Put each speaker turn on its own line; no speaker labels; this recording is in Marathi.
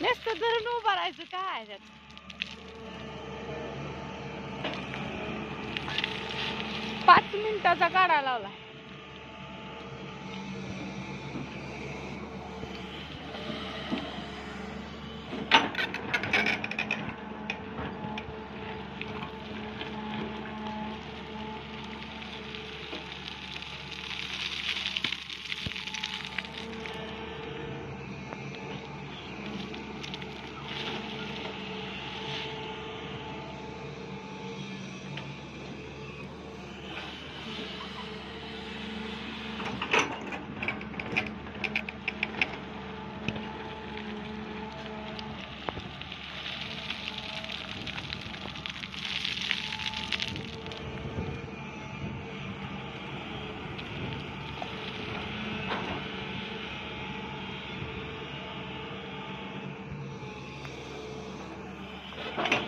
नुसतं धरून उभं राहायचं काय त्यात पाच मिनिटाचा काढा लावला Thank you.